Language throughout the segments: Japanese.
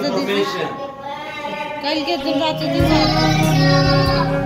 राहतो तिथे कलकेतून राहतो तिथे Doakan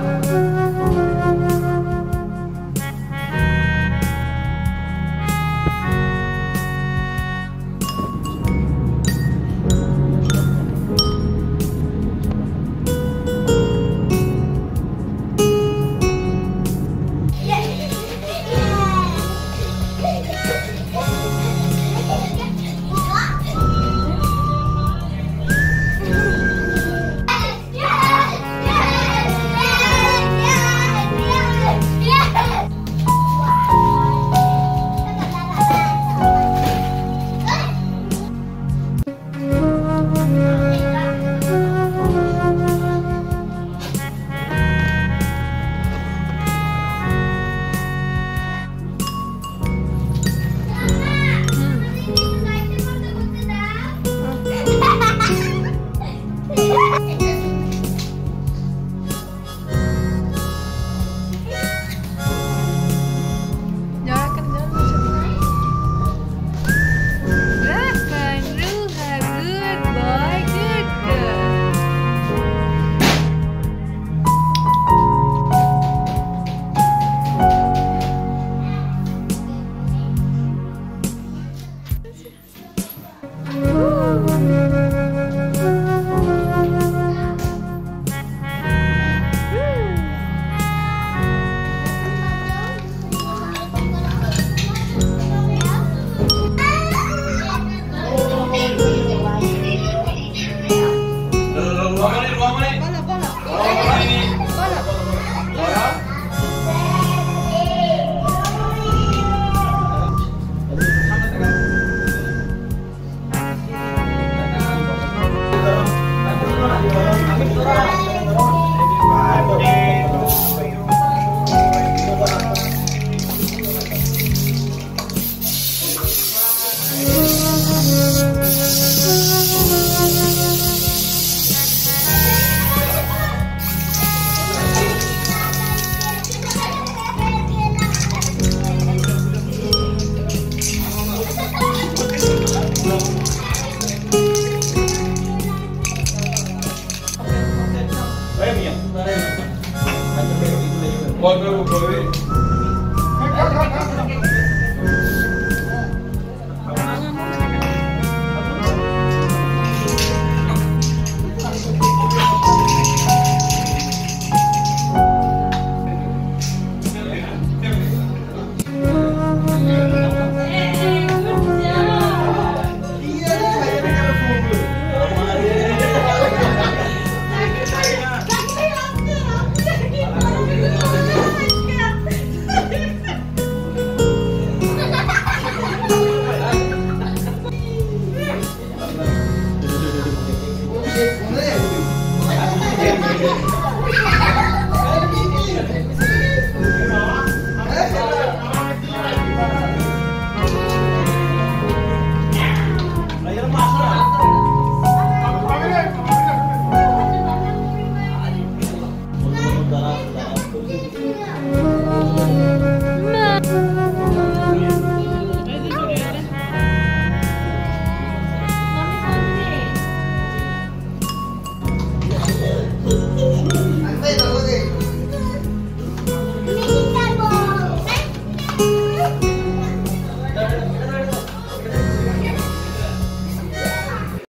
Bora, meu,